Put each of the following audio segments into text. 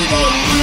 Oh.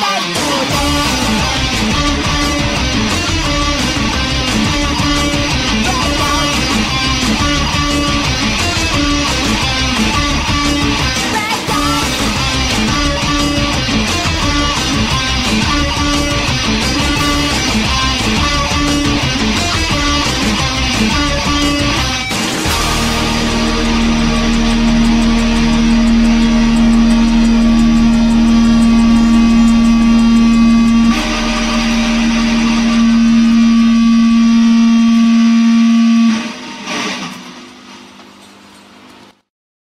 back to.